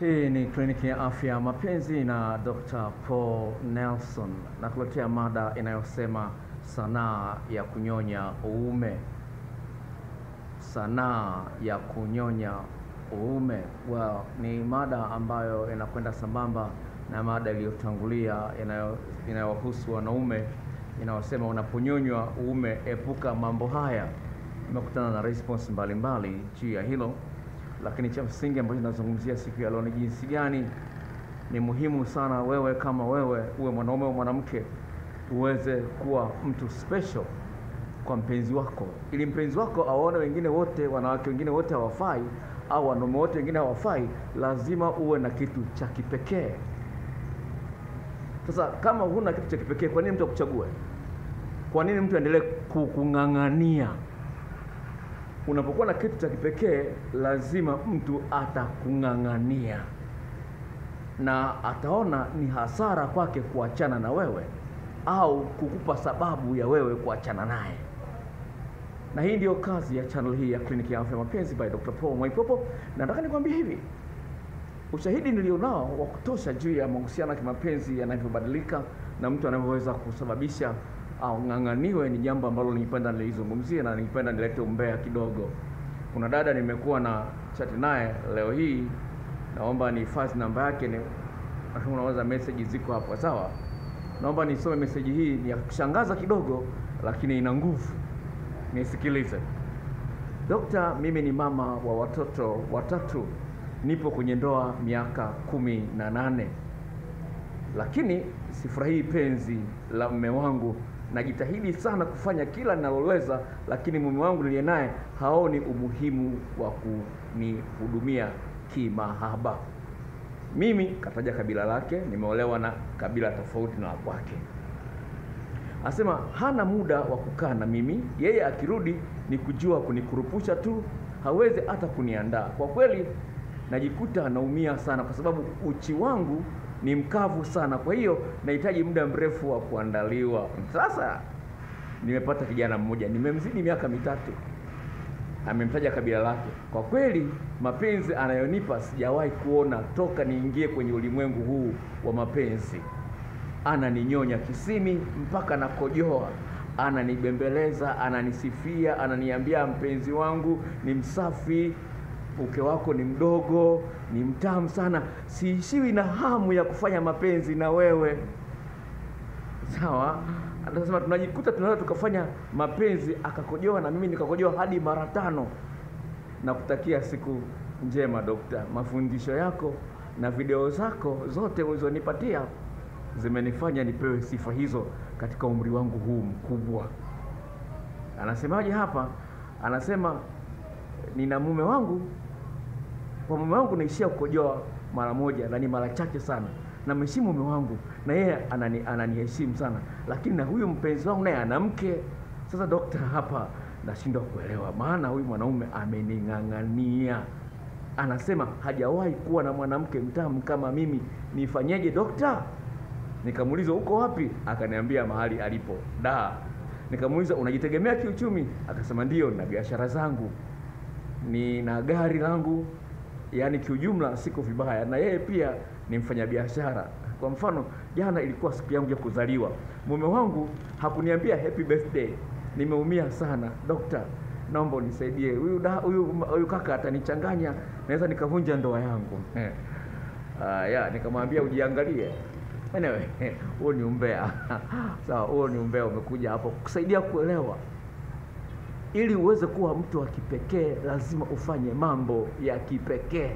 Hii ni kliniki ya afya ya mapenzi na Dr. Paul Nelson na kuletea mada inayosema sanaa ya kunyonya uume. Sanaa ya kunyonya uume. Well, ni mada ambayo inakwenda sambamba na mada iliyotangulia inayohusu wanaume inayosema unaponyonywa uume, epuka mambo haya. Nimekutana na response mbalimbali juu ya hilo, lakini cha msingi ambacho tunazungumzia siku ya leo ni jinsi gani ni muhimu sana wewe kama wewe uwe mwanaume au mwanamke uweze kuwa mtu special kwa mpenzi wako, ili mpenzi wako awaone wengine wote, wanawake wengine wote hawafai, au wanaume wote wengine hawafai. Lazima uwe na kitu cha kipekee. Sasa kama huna kitu cha kipekee, kwa nini mtu akuchague? Kwa nini mtu aendelee kukung'ang'ania? Unapokuwa na kitu cha kipekee, lazima mtu atakung'ang'ania na ataona ni hasara kwake kuachana na wewe au kukupa sababu ya wewe kuachana naye. Na hii ndiyo kazi ya channel hii ya kliniki ya afya mapenzi by Dr. Paul Mwaipopo. Na nataka nikwambie hivi, ushahidi nilionao wa kutosha juu ya mahusiano ya kimapenzi yanavyobadilika na mtu anavyoweza kusababisha au ng'ang'aniwe ni jambo ambalo nilipenda nilizungumzie na nilipenda nilete umbea kidogo. Kuna dada nimekuwa na chat naye leo hii, naomba nihifadhi namba yake, ni unaweza message ziko hapo, sawa? Naomba nisome message hii, ni ya kushangaza kidogo, lakini ina nguvu. Nisikilize. Dokta, mimi ni mama wa watoto watatu, nipo kwenye ndoa miaka kumi na nane, lakini sifurahii penzi la mme wangu. Najitahidi sana kufanya kila ninaloweza, lakini mume wangu niliye naye haoni umuhimu wa kunihudumia kimahaba. Mimi kataja kabila lake, nimeolewa na kabila tofauti na kwake. Anasema hana muda wa kukaa na mimi, yeye akirudi ni kujua kunikurupusha tu, hawezi hata kuniandaa. Kwa kweli najikuta naumia sana, kwa sababu uchi wangu ni mkavu sana, kwa hiyo nahitaji muda mrefu wa kuandaliwa. Sasa nimepata kijana mmoja, nimemzidi miaka mitatu, amemtaja kabila lake. Kwa kweli mapenzi anayonipa sijawahi kuona toka niingie kwenye ulimwengu huu wa mapenzi ananinyonya kisimi mpaka nakojoa, ananibembeleza, ananisifia, ananiambia mpenzi wangu ni msafi, uke wako ni mdogo, ni mtamu sana, siishiwi na hamu ya kufanya mapenzi na wewe. Sawa, anasema tunajikuta tunaweza tukafanya mapenzi akakojoa na mimi nikakojoa hadi mara tano. Na kutakia siku njema dokta, mafundisho yako na video zako zote ulizonipatia zimenifanya nipewe sifa hizo katika umri wangu huu mkubwa. Anasemaje hapa? Anasema nina mume wangu, kwa mume wangu naishia kukojoa mara moja na ni mara chache sana. na mheshimu mume wangu na yeye anani, ananiheshimu sana, lakini na huyu mpenzi wangu naye ana mke. Sasa dokta, hapa nashindwa kuelewa, maana huyu mwanaume amening'ang'ania anasema hajawahi kuwa na mwanamke mtamu kama mimi, nifanyeje dokta? Nikamuuliza huko wapi? Akaniambia mahali alipo da. Nikamuuliza unajitegemea kiuchumi? Akasema ndio, na biashara zangu, nina gari langu, yaani kiujumla siko vibaya, na yeye pia ni mfanyabiashara. Kwa mfano, jana ilikuwa siku yangu ya kuzaliwa, mume wangu hakuniambia happy birthday. Nimeumia sana dokta, naomba unisaidie, huyu huyu huyu kaka atanichanganya, naweza nikavunja ndoa yangu. Ah, ya nikamwambia ujiangalie. Anyway, huo ni umbea sawa. Huo ni umbea, umekuja hapo kusaidia kuelewa. Ili uweze kuwa mtu wa kipekee, lazima ufanye mambo ya kipekee.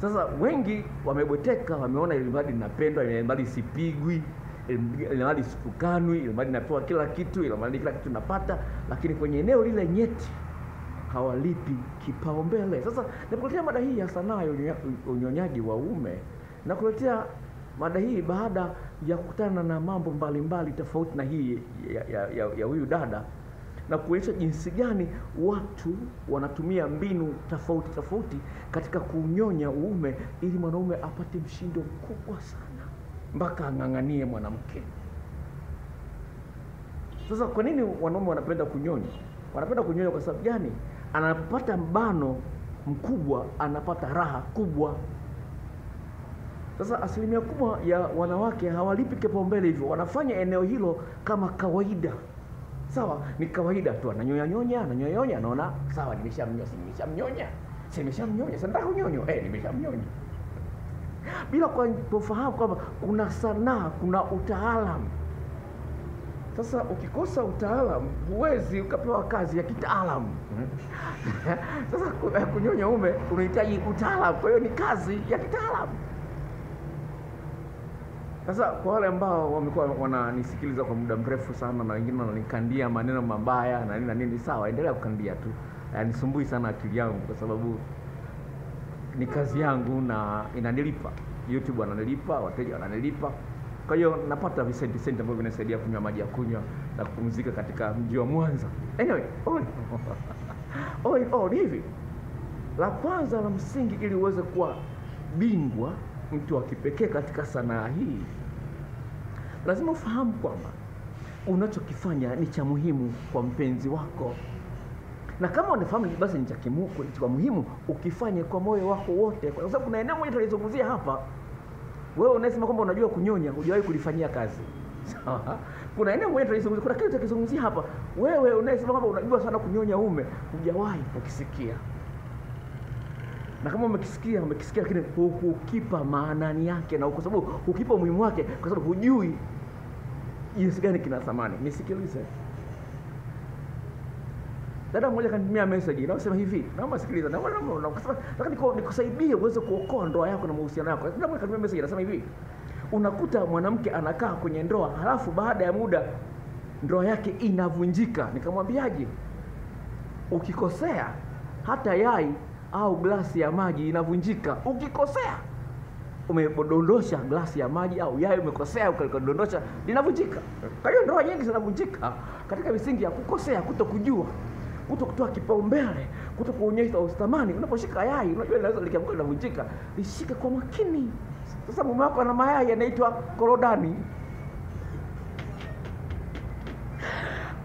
Sasa wengi wamebweteka, wameona ili mradi napendwa, ili mradi sipigwi, ili mradi situkanwi, ili mradi napewa kila kitu, ili mradi kila kitu napata, lakini kwenye eneo lile nyeti hawalipi kipaumbele. Sasa nakuletea mada hii ya sanaa ya unyonyaji wa uume, nakuletea mada hii baada ya kukutana na mambo mbalimbali tofauti na hii ya, ya, ya, ya huyu dada na kuonyesha jinsi gani watu wanatumia mbinu tofauti tofauti katika kunyonya uume ili mwanaume apate mshindo mkubwa sana mpaka ang'ang'anie mwanamke. Sasa kwa nini wanaume wanapenda kunyonya? Wanapenda kunyonya kwa sababu gani? Anapata mbano mkubwa anapata raha kubwa. Sasa asilimia kubwa ya wanawake hawalipi kipaumbele hivyo, wanafanya eneo hilo kama kawaida. Sawa, ni kawaida tu, ananyonya nyonya, ananyonya nyonya, anaona sawa, nimeshamnyonya, nimeshamnyonya, nimeshamnyonya, sasa nataka nyonyo eh, nimeshamnyonya, bila kufahamu kwamba kuna sanaa, kuna utaalamu. Sasa ukikosa utaalamu, huwezi ukapewa kazi ya kitaalamu. Sasa ku- kunyonya ume unahitaji utaalamu, kwa hiyo ni kazi ya kitaalamu. Sasa kwa wale ambao wamekuwa wananisikiliza kwa muda mrefu sana na wengine wananikandia maneno mabaya na nini na nini, sawa, endelea kukandia tu, yanisumbui sana akili yangu, kwa sababu ni kazi yangu na inanilipa. YouTube wananilipa, wateja wananilipa, kwa hiyo napata visenti senti ambavyo vinasaidia kunywa maji ya kunywa na kupumzika katika mji wa Mwanza. Anyway, in all, hivi la kwanza la msingi, ili uweze kuwa bingwa, mtu wa kipekee katika sanaa hii, lazima ufahamu kwamba unachokifanya ni cha muhimu kwa mpenzi wako, na kama unafahamu basi ni cha muhimu, ukifanye kwa moyo wako wote, kwa sababu kuna eneo moja tulizungumzia hapa. Wewe unasema kwamba unajua kunyonya, hujawahi kulifanyia kazi. Sawa? Kuna eneo moja tulizungumzia, kuna kitu tukizungumzia hapa. Wewe unasema kwamba unajua sana kunyonya ume, hujawahi kukisikia na kama umekisikia umekisikia, lakini hukukipa maanani yake, na kwa sababu hukipa umuhimu wake, kwa sababu hujui jinsi gani kina thamani. Nisikilize, dada mmoja kanitumia message inayosema hivi, naomba sikiliza, na wala na kusema nataka nikusaidie uweze kuokoa ndoa yako na mahusiano yako. Dada mmoja kanitumia message anasema hivi, unakuta mwanamke anakaa kwenye ndoa, halafu baada ya muda ndoa yake inavunjika. Nikamwambiaje? ukikosea hata yai au glasi ya maji inavunjika. Ukikosea umedondosha glasi ya maji au yai umekosea ukadondosha, linavunjika. Kwa hiyo ndoa nyingi zinavunjika katika misingi ya kukosea, kuto kujua, kuto kutoa kipaumbele, kuto kuonyesha ustamani. Unaposhika yai, unajua linaweza likianguka linavunjika, lishike kwa makini. Sasa mume wako ana mayai yanaitwa korodani.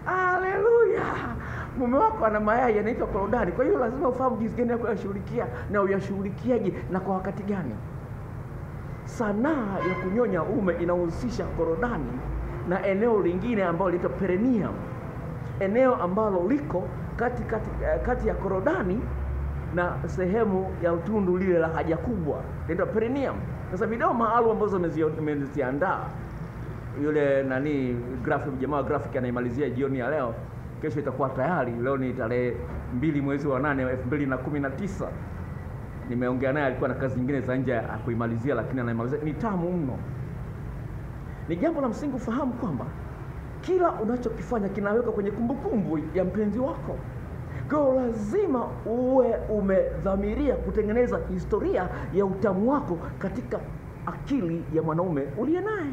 Haleluya! Mume wako ana mayai yanaitwa korodani. Kwa hiyo lazima ufahamu jinsi gani ya kuyashughulikia na uyashughulikiaje na kwa wakati gani. Sanaa ya kunyonya ume inahusisha korodani na eneo lingine ambalo linaitwa perineum, eneo ambalo liko kati, kati, kati ya korodani na sehemu ya utundu lile la haja kubwa linaitwa perineum. Sasa video maalum ambazo nimeziandaa yule nani graphic jamaa graphic anaimalizia jioni ya leo, kesho itakuwa tayari. Leo ni tarehe mbili mwezi wa nane elfu mbili na kumi na tisa. Nimeongea naye, alikuwa na kazi nyingine za nje ya kuimalizia, lakini anaimalizia. Ni tamu mno. Ni jambo la msingi ufahamu kwamba kila unachokifanya kinaweka kwenye kumbukumbu kumbu ya mpenzi wako. Kwa hiyo lazima uwe umedhamiria kutengeneza historia ya utamu wako katika akili ya mwanaume uliye naye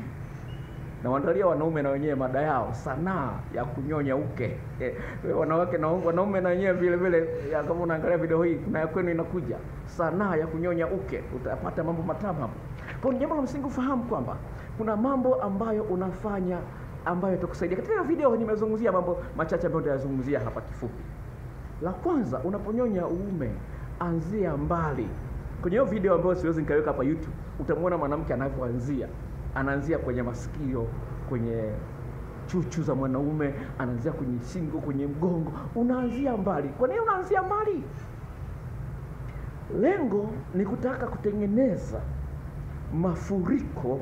na waandalia wanaume na wenyewe mada yao, sanaa ya kunyonya uke. Eh, wanawake na wanaume na wenyewe vile vile, kama unaangalia video hii, kuna ya kwenu inakuja, sanaa ya kunyonya uke. Utapata mambo matamu hapo. Kwa jambo la msingi ufahamu kwamba kuna mambo ambayo unafanya ambayo yatakusaidia. Katika video nimezungumzia mambo machache ambayo nitayazungumzia hapa kifupi. La kwanza, unaponyonya uume, anzia mbali. Kwenye hiyo video ambayo siwezi nikaweka hapa YouTube, utamwona mwanamke anavyoanzia. Anaanzia kwenye masikio, kwenye chuchu za mwanaume, anaanzia kwenye shingo, kwenye mgongo, unaanzia mbali. Kwa nini unaanzia mbali? Lengo ni kutaka kutengeneza mafuriko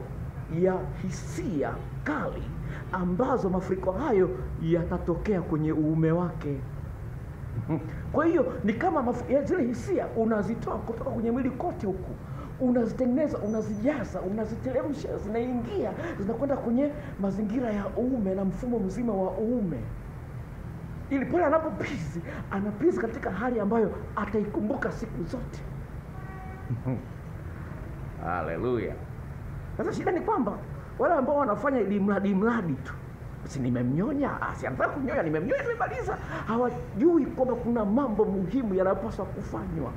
ya hisia kali ambazo mafuriko hayo yatatokea kwenye uume wake. Kwa hiyo ni kama zile hisia unazitoa kutoka kwenye mwili kote huku, unazitengeneza, unazijaza, unaziteremsha, zinaingia, zinakwenda kwenye mazingira ya uume na mfumo mzima wa uume, ili pale anapopizi anapizi katika hali ambayo ataikumbuka siku zote. Haleluya! Sasa shida ni kwamba wale ambao wanafanya ili mradi mradi tu si nimemnyonya, ah, anataka kunyonya, nimemnyonya, nimemaliza. Hawajui kwamba kuna mambo muhimu yanayopaswa kufanywa,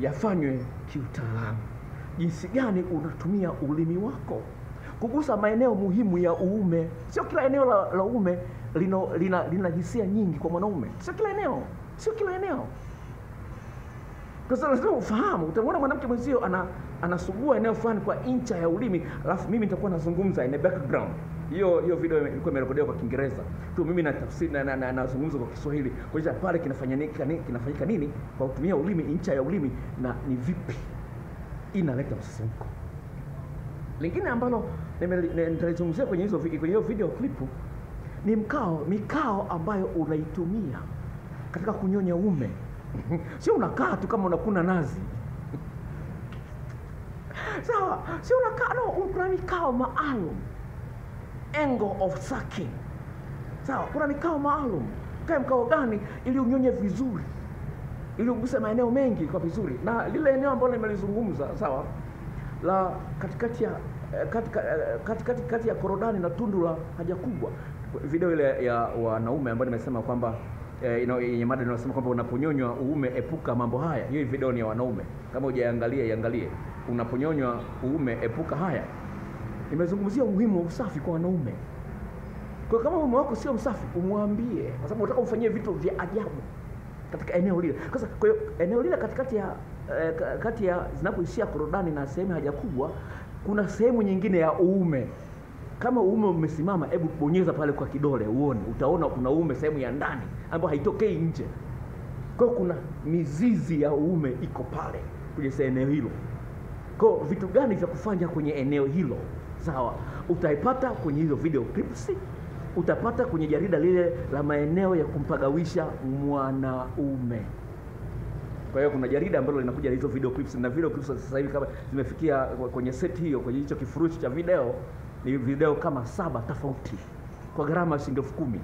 yafanywe kiutaalamu. Jinsi gani unatumia ulimi wako kugusa maeneo muhimu ya uume. Sio kila eneo la, la uume lina, lina, lina hisia nyingi kwa mwanaume, sio kila eneo. sio kila eneo. Sababu lazima ufahamu, utamwona mwanamke mwenzio ana anasugua eneo fulani kwa incha ya ulimi, alafu mimi nitakuwa nazungumza in the background. Hiyo hiyo video ilikuwa imerekodiwa kwa Kiingereza. Tu, mimi na tafsiri na, na, na, nazungumza kwa Kiswahili. Kuonyesha pale kinafanyika nini, kinafanyika nini? Kwa kutumia ulimi, ncha ya ulimi na ni vipi inaleta msisimko. Lingine ambalo nitalizungumzia kwenye hizo kwenye hiyo video klipu ni mkao, mikao ambayo unaitumia katika kunyonya ume. Sio unakaa tu kama unakuna nazi. Sawa, sio unakaa no, kuna mikao maalum angle of sucking. Sawa, kuna mikao maalum. Kae mkao gani ili unyonye vizuri, ili uguse maeneo mengi kwa vizuri, na lile eneo ambalo nimelizungumza sawa, la katikati ya katikati katika, kati, katikati kati ya korodani na tundu la haja kubwa. Video ile ya wanaume ambayo nimesema kwamba eh, yenye mada inasema kwamba unaponyonywa uume epuka mambo haya. Hiyo video ni ya wanaume, kama hujaangalia iangalie. Unaponyonywa uume epuka haya. Nimezungumzia umuhimu wa usafi kwa wanaume. Kwa kama mume wako sio msafi, umwambie, kwa sababu unataka umfanyie vitu vya ajabu katika eneo lile. Sasa kwa hiyo eneo lile katikati ya eh, ka- kati ya zinapoishia korodani na sehemu haja kubwa, kuna sehemu nyingine ya uume. Kama uume umesimama, hebu bonyeza pale kwa kidole uone, utaona kuna uume sehemu ya ndani ambayo haitokei nje. Kwa hiyo kuna mizizi ya uume iko pale kwenye eneo hilo. Kwa vitu gani vya kufanya kwenye eneo hilo? Sawa, utaipata kwenye hizo video clips, utapata kwenye jarida lile la maeneo ya kumpagawisha mwanaume. Kwa hiyo kuna jarida ambalo linakuja na hizo video clips na video clips sasa hivi kama zimefikia kwenye set hiyo, kwenye hicho kifurushi cha video ni video kama saba tofauti kwa gharama ya shilingi elfu kumi.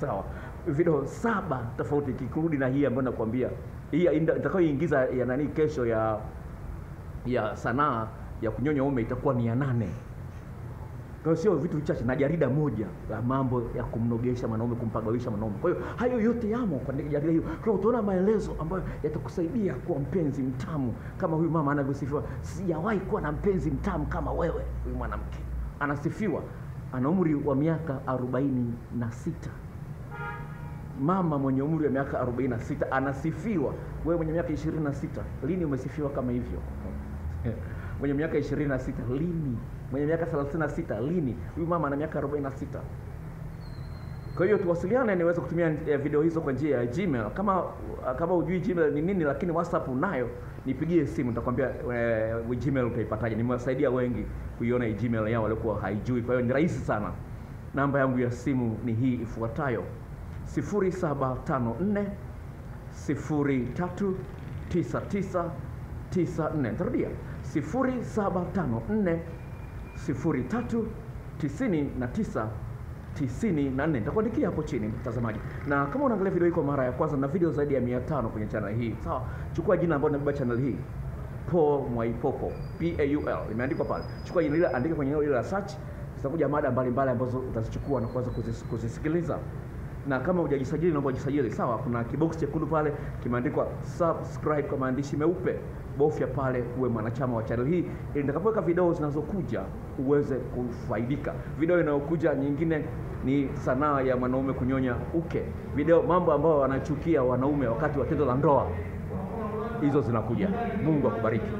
Sawa, video saba tofauti, kikurudi na hii ambayo nakwambia hii itakayoingiza ya nani kesho ya ya sanaa ya kunyonya ume itakuwa ni ya nane. Kwa hiyo sio vitu vichache, na jarida moja la mambo ya kumnogesha mwanaume, kumpagawisha mwanaume. Kwa hiyo hayo yote yamo kwa jarida hiyo. Kwa utaona maelezo ambayo yatakusaidia kuwa mpenzi mtamu kama huyu mama anavyosifiwa. Sijawahi kuwa na mpenzi mtamu kama wewe. Huyu mwanamke anasifiwa, ana umri wa miaka arobaini na sita mama mwenye umri wa miaka 46 anasifiwa. Wewe mwenye miaka 26, lini umesifiwa kama hivyo? mwenye miaka 26 lini? Mwenye miaka 36 lini? Huyu mama ana miaka 46. Kwa hiyo tuwasiliane, niweze kutumia eh, video hizo kwa njia ya Gmail. Kama kama hujui Gmail ni nini, lakini WhatsApp unayo, nipigie simu, nitakwambia uh, Gmail utaipataje. Nimewasaidia wengi kuiona Gmail yao walikuwa haijui, kwa hiyo ni rahisi sana. Namba yangu ya simu ni hii ifuatayo 0754 039994. Tarudia 0754 0399 94. Nitakuandikia hapo chini mtazamaji, na kama unaangalia video hii kwa mara ya kwanza, na video zaidi ya 500 kwenye channel hii, sawa, chukua jina ambalo linabeba channel hii Paul Mwaipopo, P A U L imeandikwa pale. Chukua jina lile, andika kwenye eneo lile la search, zitakuja mada mbalimbali ambazo utazichukua na kuanza kuzis- kuzisikiliza. Na kama hujajisajili, naomba ujisajili. Sawa, kuna kibox chekundu pale kimeandikwa subscribe kwa maandishi meupe. Bofya pale uwe mwanachama wa channel hii, ili nitakapoweka video zinazokuja uweze kufaidika. Video inayokuja nyingine ni sanaa ya mwanaume kunyonya uke, video mambo ambayo wanachukia wanaume wakati wa tendo la ndoa, hizo zinakuja. Mungu akubariki.